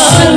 Oh.